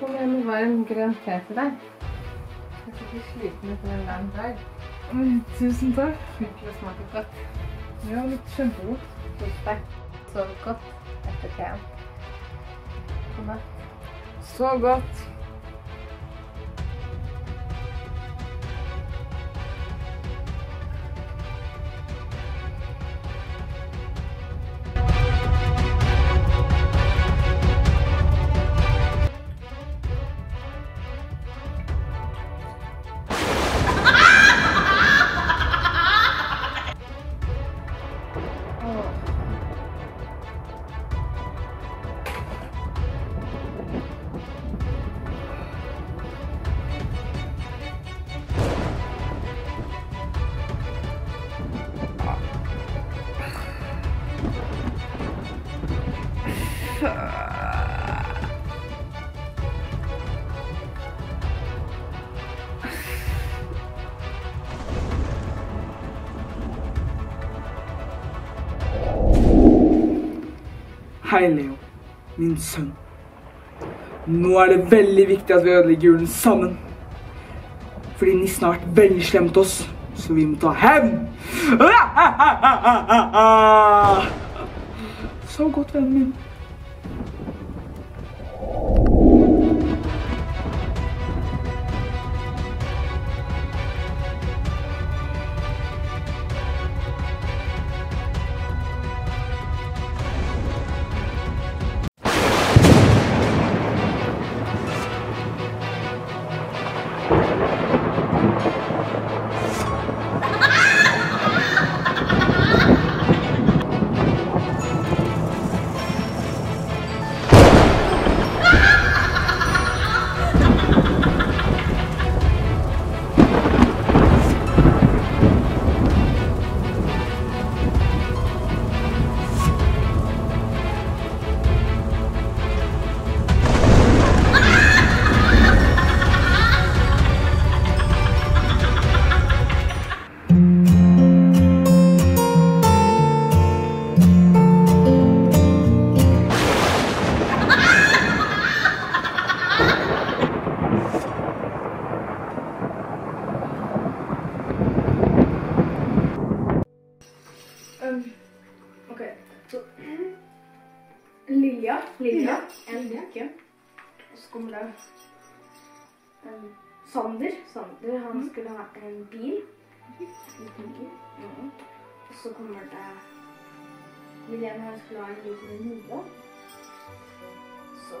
grønn te til deg. Jeg er sikkert sliten etter en lang dag. Men, tusen takk. Det smaker godt. Ja, litt kjempegodt. Kos deg. Sov godt etter teen. God natt. Så godt. Hei, Leo. Min sønn. Nå er det veldig viktig at vi ødelegger julen sammen. Fordi nissen har vært veldig slem mot oss, så vi må ta hevn. Så godt, vennen min. Ok, så Lilja, Lilja, en uke. Og så kommer det um, Sander. Sander, han skulle ha en bil. En bil. Mm. Og så kommer det Milene, han skulle ha en liten venninne. Så